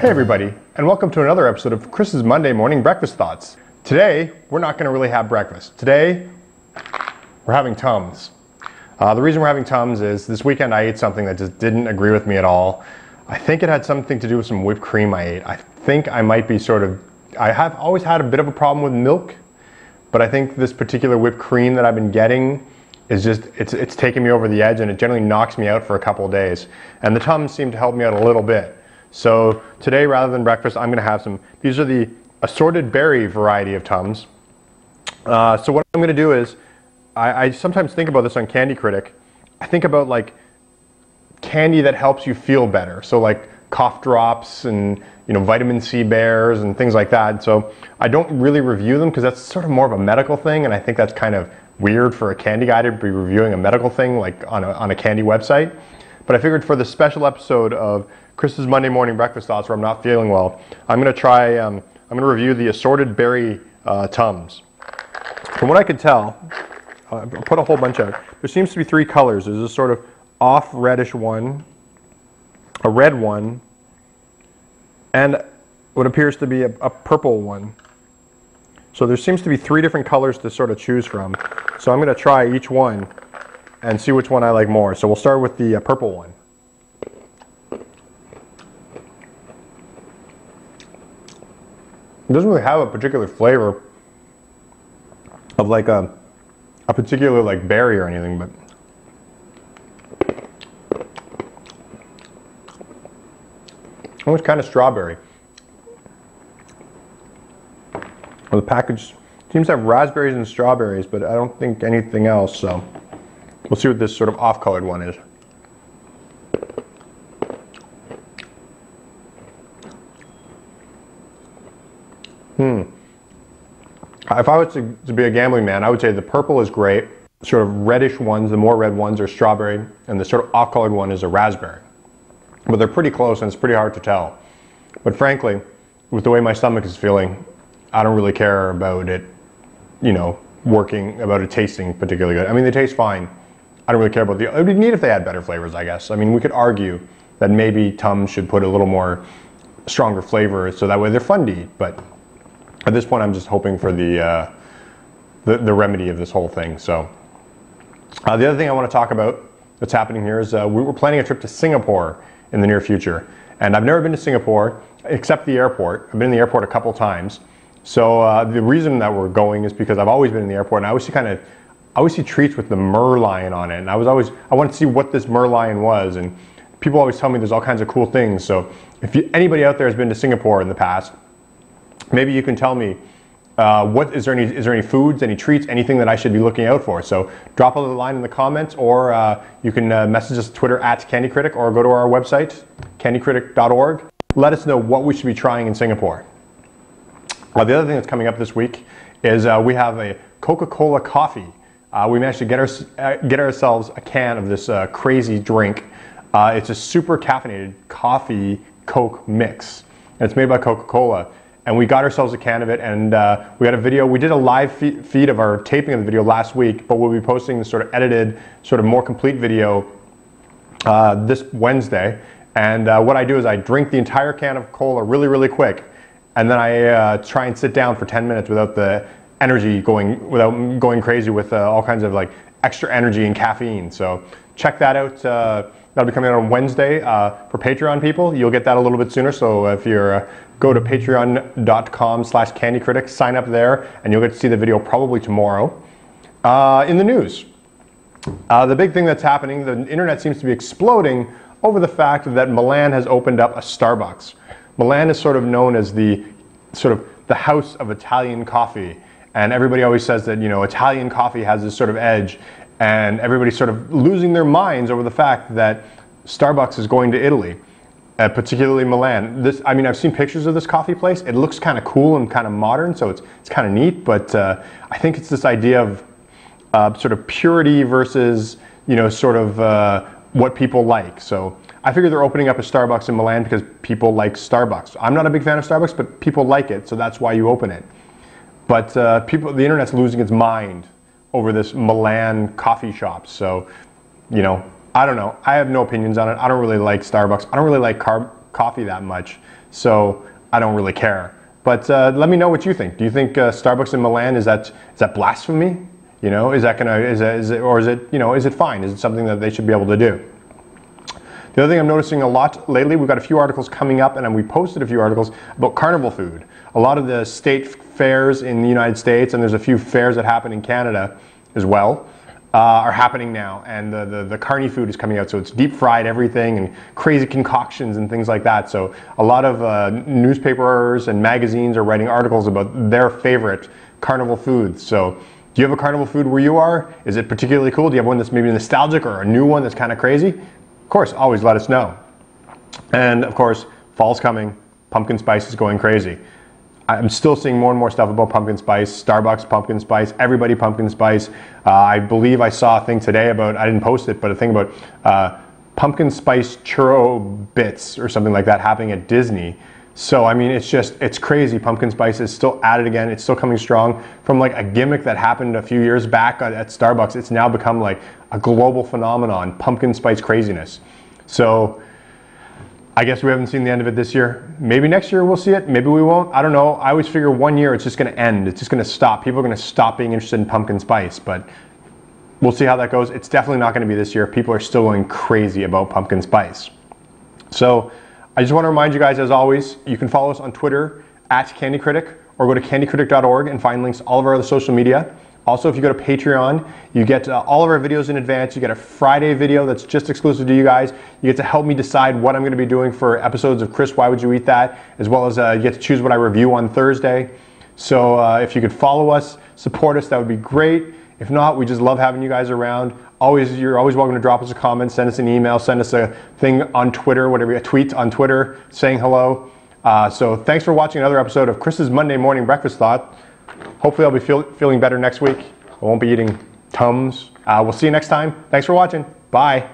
Hey everybody, and welcome to another episode of Chris's Monday Morning Breakfast Thoughts. Today, we're not going to really have breakfast. Today, we're having Tums. Uh, the reason we're having Tums is this weekend I ate something that just didn't agree with me at all. I think it had something to do with some whipped cream I ate. I think I might be sort of, I have always had a bit of a problem with milk, but I think this particular whipped cream that I've been getting is just, it's, it's taking me over the edge and it generally knocks me out for a couple of days. And the Tums seem to help me out a little bit. So today, rather than breakfast, I'm gonna have some, these are the assorted berry variety of Tums. Uh, so what I'm gonna do is, I, I sometimes think about this on Candy Critic. I think about like candy that helps you feel better. So like cough drops and you know vitamin C bears and things like that. So I don't really review them because that's sort of more of a medical thing, and I think that's kind of weird for a candy guy to be reviewing a medical thing like on a, on a candy website. But I figured for the special episode of Chris's Monday Morning Breakfast Thoughts where I'm not feeling well, I'm going to try, um, I'm going to review the assorted berry uh, Tums. From what I could tell, uh, I put a whole bunch out. There seems to be three colors. There's a sort of off reddish one, a red one, and what appears to be a, a purple one. So there seems to be three different colors to sort of choose from. So I'm going to try each one and see which one I like more. So we'll start with the uh, purple one. It doesn't really have a particular flavor of like a, a particular like berry or anything, but almost kind of strawberry. Well, the package seems to have raspberries and strawberries, but I don't think anything else, so we'll see what this sort of off-colored one is. Hmm. If I was to, to, be a gambling man, I would say the purple is great. Sort of reddish ones, the more red ones are strawberry, and the sort of off-colored one is a raspberry. But they're pretty close, and it's pretty hard to tell. But frankly, with the way my stomach is feeling, I don't really care about it, you know, working, about it tasting particularly good. I mean, they taste fine. I don't really care about the, it would be neat if they had better flavors, I guess. I mean, we could argue that maybe Tums should put a little more stronger flavor so that way they're fun to eat, but at this point, I'm just hoping for the, uh, the, the, remedy of this whole thing. So uh, the other thing I want to talk about that's happening here is uh, we were planning a trip to Singapore in the near future. And I've never been to Singapore except the airport. I've been in the airport a couple times. So uh, the reason that we're going is because I've always been in the airport and I always see kind of, I always see treats with the merlion on it. And I was always, I wanted to see what this merlion was. And people always tell me there's all kinds of cool things. So if you, anybody out there has been to Singapore in the past, maybe you can tell me uh, what is there any is there any foods, any treats, anything that I should be looking out for? So drop a line in the comments, or uh, you can uh, message us Twitter at Candy Critic, or go to our website candycritic.org. Let us know what we should be trying in Singapore. Uh, the other thing that's coming up this week is uh, we have a Coca-Cola coffee. Uh, we managed to get, our, get ourselves a can of this crazy drink. it's a super caffeinated coffee Coke mix. And it's made by Coca-Cola and we got ourselves a can of it and uh, we got a video we did a live feed of our taping of the video last week but we'll be posting the sort of edited sort of more complete video uh, this wednesday. And uh, what i do is i drink the entire can of cola really really quick and then i uh, try and sit down for 10 minutes without the energy going without going crazy with uh, all kinds of like extra energy and caffeine. So check that out uh, That'll be coming out on Wednesday uh, for Patreon people. You'll get that a little bit sooner. So if you're uh, go to patreon.com slash candycritic, sign up there, and you'll get to see the video probably tomorrow. Uh, in the news, uh, the big thing that's happening, the internet seems to be exploding over the fact that Milan has opened up a Starbucks. Milan is sort of known as the sort of the house of Italian coffee. And everybody always says that, you know, Italian coffee has this sort of edge and everybody's sort of losing their minds over the fact that Starbucks is going to Italy, uh, particularly Milan. This, I mean, I've seen pictures of this coffee place. It looks kind of cool and kind of modern, so it's it's kind of neat. But uh, I think it's this idea of uh, sort of purity versus you know sort of uh, what people like. So I figure they're opening up a Starbucks in Milan because people like Starbucks. I'm not a big fan of Starbucks, but people like it, so that's why you open it. But uh, people, the internet's losing its mind over this Milan coffee shop. So, you know, I don't know. I have no opinions on it. I don't really like Starbucks. I don't really like carb coffee that much. So I don't really care. But uh, let me know what you think. Do you think uh, Starbucks in Milan is that is that blasphemy? You know, is that gonna is, that, is it or is it you know is it fine? Is it something that they should be able to do? The other thing I'm noticing a lot lately, we've got a few articles coming up, and we posted a few articles about carnival food. A lot of the state fairs in the United States, and there's a few fairs that happen in Canada as well, uh, are happening now. And the, the, the carny food is coming out. So it's deep fried everything and crazy concoctions and things like that. So a lot of uh, newspapers and magazines are writing articles about their favorite carnival foods. So do you have a carnival food where you are? Is it particularly cool? Do you have one that's maybe nostalgic or a new one that's kind of crazy? Of course, always let us know. And of course, fall's coming, pumpkin spice is going crazy. I'm still seeing more and more stuff about pumpkin spice, Starbucks pumpkin spice, everybody pumpkin spice. Uh, I believe I saw a thing today about, I didn't post it, but a thing about uh, pumpkin spice churro bits or something like that happening at Disney. So, I mean, it's just, it's crazy. Pumpkin spice is still it again. It's still coming strong. From like a gimmick that happened a few years back at Starbucks, it's now become like a global phenomenon, pumpkin spice craziness. So, I guess we haven't seen the end of it this year. Maybe next year we'll see it. Maybe we won't. I don't know. I always figure one year it's just going to end. It's just going to stop. People are going to stop being interested in pumpkin spice. But we'll see how that goes. It's definitely not going to be this year. People are still going crazy about pumpkin spice. So I just want to remind you guys, as always, you can follow us on Twitter at Candy Critic or go to candycritic.org and find links to all of our other social media. Also, if you go to Patreon, you get uh, all of our videos in advance. You get a Friday video that's just exclusive to you guys. You get to help me decide what I'm going to be doing for episodes of Chris, Why Would You Eat That? As well as uh, you get to choose what I review on Thursday. So uh, if you could follow us, support us, that would be great. If not, we just love having you guys around. Always, you're always welcome to drop us a comment, send us an email, send us a thing on Twitter, whatever, a tweet on Twitter saying hello. Uh, so thanks for watching another episode of Chris's Monday Morning Breakfast Thought. Hopefully, I'll be feel, feeling better next week. I won't be eating Tums. Uh, we'll see you next time. Thanks for watching. Bye.